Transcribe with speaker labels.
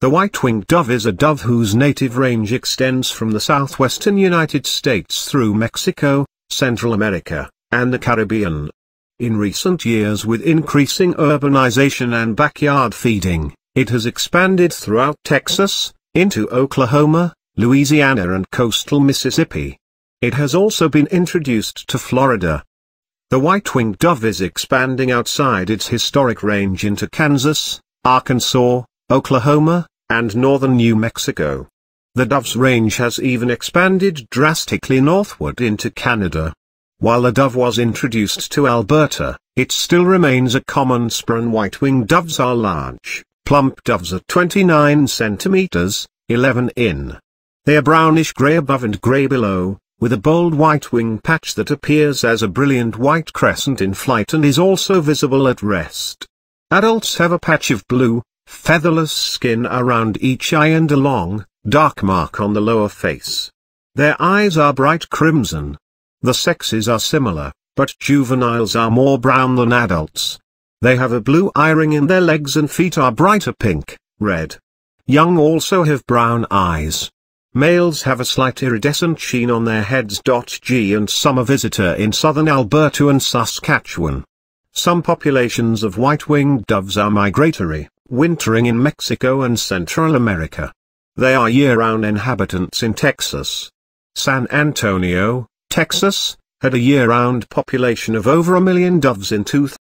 Speaker 1: The white-winged dove is a dove whose native range extends from the southwestern United States through Mexico, Central America, and the Caribbean. In recent years with increasing urbanization and backyard feeding, it has expanded throughout Texas, into Oklahoma, Louisiana and coastal Mississippi. It has also been introduced to Florida. The white-winged dove is expanding outside its historic range into Kansas, Arkansas, Oklahoma, and northern New Mexico. The dove's range has even expanded drastically northward into Canada. While the dove was introduced to Alberta, it still remains a common spur white-winged doves are large, plump doves are 29 centimeters, 11 in. They are brownish-gray above and gray below, with a bold white wing patch that appears as a brilliant white crescent in flight and is also visible at rest. Adults have a patch of blue, featherless skin around each eye and a long, dark mark on the lower face. Their eyes are bright crimson. The sexes are similar, but juveniles are more brown than adults. They have a blue eye ring and their legs and feet are brighter pink, red. Young also have brown eyes. Males have a slight iridescent sheen on their heads. G and summer visitor in southern Alberta and Saskatchewan. Some populations of white-winged doves are migratory, wintering in Mexico and Central America. They are year-round inhabitants in Texas. San Antonio, Texas, had a year-round population of over a million doves in 2000.